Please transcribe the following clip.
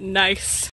Nice.